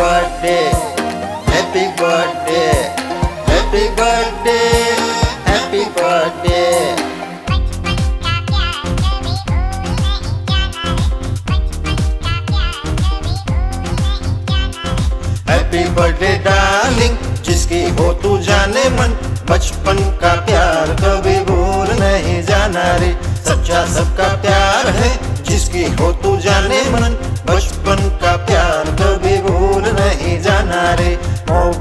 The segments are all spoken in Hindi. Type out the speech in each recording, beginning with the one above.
Birthday happy birthday happy birthday happy birthday happy birthday darling जिसकी हो तू जाने मन। बचपन का प्यार कभी भूल नहीं जाना रे। सच्चा सबका प्यार है। जिसकी हो तू जाने मन।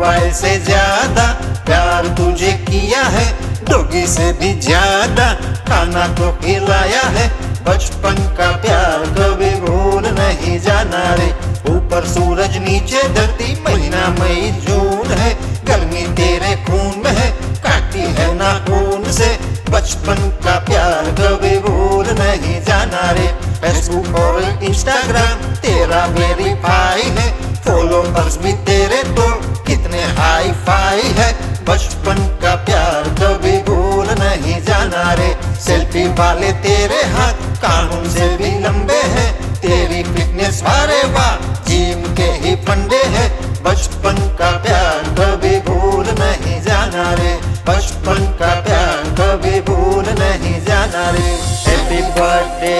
मोबाइल से ज़्यादा प्यार तुझे किया है, डोगी से भी ज़्यादा। खाना तो खिलाया है, बचपन का प्यार कभी भूल नहीं जाना रे। ऊपर सूरज, नीचे धरती, महीना मई, जून है। गर्मी तेरे खून में है, काटी है ना खून से। बचपन का प्यार कभी भूल नहीं जाना रे। फेसबुक और इंस्टाग्राम तेरा वेरीफाई है, फॉलोअर्स भी तेरे तो। कितने हाई फाई है। बचपन का प्यार कभी भूल नहीं जाना रे। सेल्फी वाले तेरे हाथ कानून से भी लंबे हैं। तेरी फिटनेस अरे वाह जिम के ही फंडे हैं। बचपन का प्यार कभी भूल नहीं जाना रे। बचपन का प्यार कभी भूल नहीं जाना रे। Happy birthday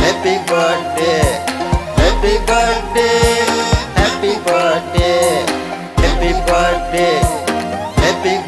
happy birthday happy birthday